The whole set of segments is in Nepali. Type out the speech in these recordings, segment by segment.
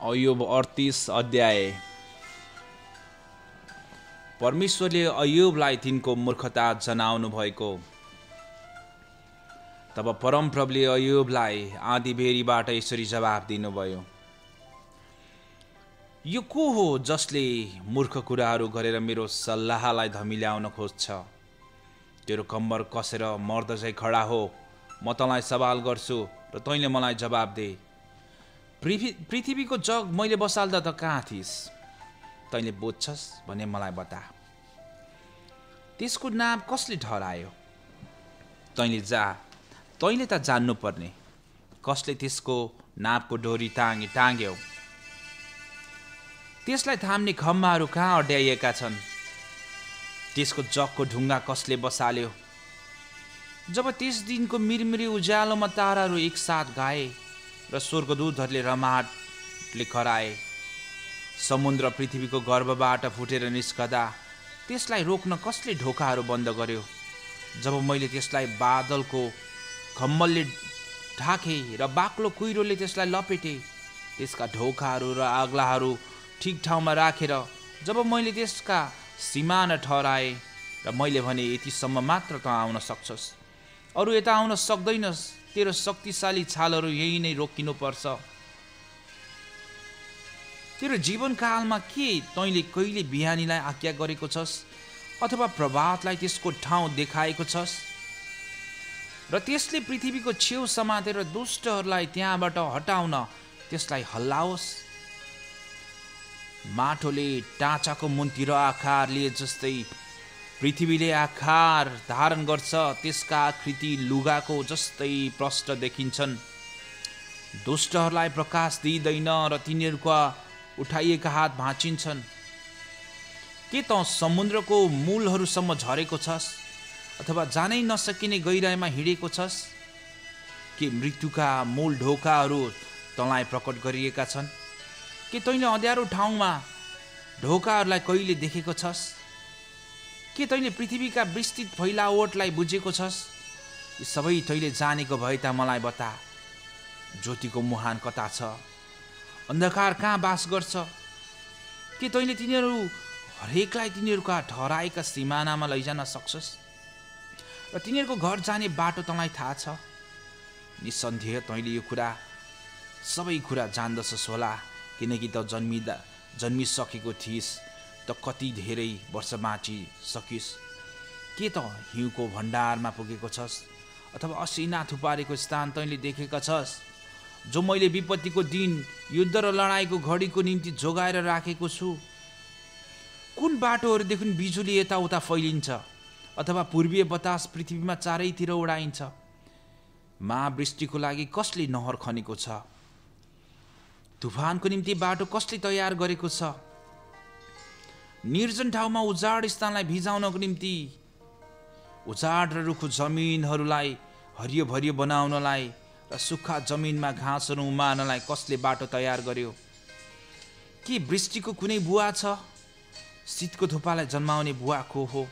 अयुब अडतिस अध्याय। परमेश्वरले अयुबलाई तिनको मूर्खता जनाउनु भएको तब परमप्रभुले अयुबलाई आँधीबेरीबाट यसरी जवाब दिनुभयो। यो को हो जसले मूर्ख कुराहरू गरेर मेरो सल्लाहलाई धमिल्याउन खोज्छ? तेरो कम्बर कसेर मर्द चाहिँ खडा हो। म तँलाई सवाल गर्छु र तैँले मलाई जवाब दे। पृथ्वी पृथ्वीको जग मैले बसाल्दा त कहाँ थिइस्? तैँले बुझ्छस् भने मलाई बता। त्यसको नाम कसले ठहरायो? तैँले जा। तैँले त जान्नुपर्ने। कसले त्यसको नापको डोरी टाँगे टाँग्यौ? त्यसलाई थाम्ने खम्बाहरू कहाँ अड्याइएका छन्? त्यसको जगको ढुङ्गा कसले बसाल्यो? जब त्यस दिनको मिरमिरी उज्यालोमा ताराहरू एकसाथ गाए र स्वर्गदूतहरूले रमाटले खराए समुद्र पृथ्वीको गर्भबाट फुटेर निस्कदा त्यसलाई रोक्न कसले ढोकाहरू बन्द गर्यो? जब मैले त्यसलाई बादलको खम्बलले ढाकेँ र बाक्लो कुहिरोले त्यसलाई लपेटेँ त्यसका ढोकाहरू र आग्लाहरू ठिक ठाउँमा राखेर जब मैले त्यसका सिमाना ठहराएँ र मैले भने यतिसम्म मात्र त आउन सक्छस्। अरू यता आउन सक्दैनस्। तेरो शक्तिशाली छालहरू यही नै रोकिनुपर्छ। तेरो जीवनकालमा के तैँले कहिले बिहानीलाई आज्ञा गरेको छस्? अथवा प्रभातलाई त्यसको ठाउँ देखाएको छस्? र त्यसले पृथ्वीको छेउ समातेर दुष्टहरूलाई त्यहाँबाट हटाउन त्यसलाई हल्लाओस्। माटोले टाँचाको मुन्तिर आकार लिए जस्तै पृथ्वीले आकार धारण गर्छ त्यसका आकृति लुगाको जस्तै प्रष्ट देखिन्छन्। दुष्टहरूलाई प्रकाश दिइँदैन र तिनीहरूका उठाइएका हात भाँचिन्छन्। के त समुद्रको मूलहरूसम्म झरेको छस्? अथवा जानै नसकिने गहिराइमा हिँडेको छस्? के मृत्युका मूल ढोकाहरू तँलाई प्रकट गरिएका छन्? के तैँले अँध्यारो ठाउँमा ढोकाहरूलाई कहिले देखेको छस्? के तैँले पृथ्वीका विस्तृत फैलावटलाई बुझेको छस्? यी सबै तैँले जानेको भए त मलाई बता ज्योतिको मुहान कता छ? अन्धकार कहाँ बास गर्छ? के तैँले तिनीहरू हरेकलाई तिनीहरूका ठहराएका सिमानामा लैजान सक्छस्? र तिनीहरूको घर जाने बाटो तँलाई थाहा छ? निसन्देह तैँले यो कुरा सबै कुरा जान्दछस् होला किनकि त जन्मिँदा जन्मिसकेको थिइस्। त कति धेरै वर्ष बाँची सकिस्? के त हिउँको भण्डारमा पुगेको छस्? अथवा असिना थुपारेको स्थान तैँले देखेका छस्? जो मैले विपत्तिको दिन युद्ध र लडाइँको घडीको निम्ति जोगाएर राखेको छु। कुन बाटोहरूदेखि बिजुली यताउता फैलिन्छ? अथवा पूर्वीय बतास पृथ्वीमा चारैतिर उडाइन्छ? महावृष्टिको लागि कसले नहर खनेको छ? तुफानको निम्ति बाटो कसले तयार गरेको छ? निर्जन ठाउँमा उजाड स्थानलाई भिजाउनको निम्ति उजाड र रुखो जमिनहरूलाई हरियो भरियो बनाउनलाई र सुक्खा जमिनमा घाँसहरू उमार्नलाई कसले बाटो तयार गर्यो? के वृष्टिको कुनै बुवा छ? शीतको थुपालाई जन्माउने बुवा को हो?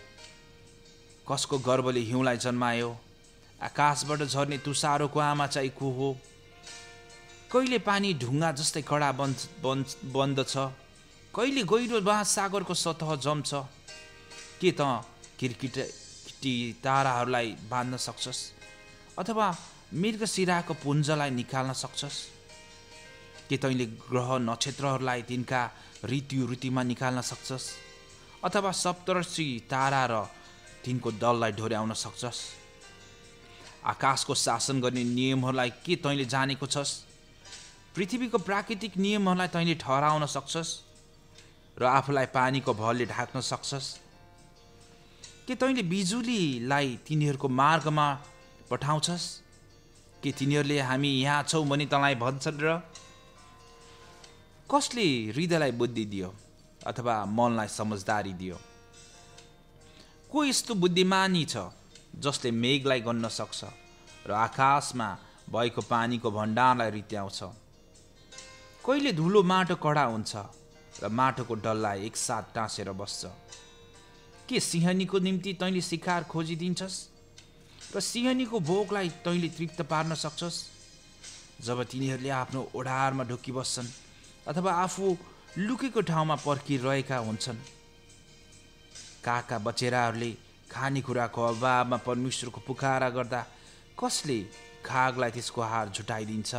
कसको गर्वले हिउँलाई जन्मायो? आकाशबाट झर्ने तुसारोको आमा चाहिँ को हो? कहिले पानी ढुङ्गा जस्तै कडा बन्द बन्दछ कहिले गहिरो महासागरको सतह जम्छ? के त किरकिटी ताराहरूलाई बाँध्न सक्छस्? अथवा मृगशिराको पुञ्जलाई निकाल्न सक्छस्? के तैँले ग्रह नक्षत्रहरूलाई तिनका ऋतु ऋतुमा निकाल्न सक्छस्? अथवा सप्तर्षी तारा र तिनको दललाई ढोर्याउन सक्छस्? आकाशको शासन गर्ने नियमहरूलाई के तैँले जानेको छस्? पृथ्वीको प्राकृतिक नियमहरूलाई तैँले ठहराउन सक्छस्? र आफूलाई पानीको भरले ढाक्न सक्छस्? के तैँले बिजुलीलाई तिनीहरूको मार्गमा पठाउँछस्? के तिनीहरूले हामी यहाँ छौँ भने तँलाई भन्छन् र? कसले हृदयलाई बुद्धि दियो अथवा मनलाई समझदारी दियो? को यस्तो बुद्धिमानी छ जसले मेघलाई गन्न सक्छ र आकाशमा भएको पानीको भण्डारलाई रित्याउँछ? कहिले धुलो माटो कडा हुन्छ? र माटोको डल्लाई एकसाथ टाँसेर बस्छ। के सिंहनीको निम्ति तैँले शिकार खोजिदिन्छस्? र सिंहनीको भोकलाई तैँले तृप्त पार्न सक्छस्? जब तिनीहरूले आफ्नो ओढारमा ढुकिबस्छन् अथवा आफू लुकेको ठाउँमा पर्खिरहेका हुन्छन् काका बचेराहरूले खानेकुराको अभावमा परमेश्वरको पुकारा गर्दा कसले खागलाई त्यसको हार झुटाइदिन्छ?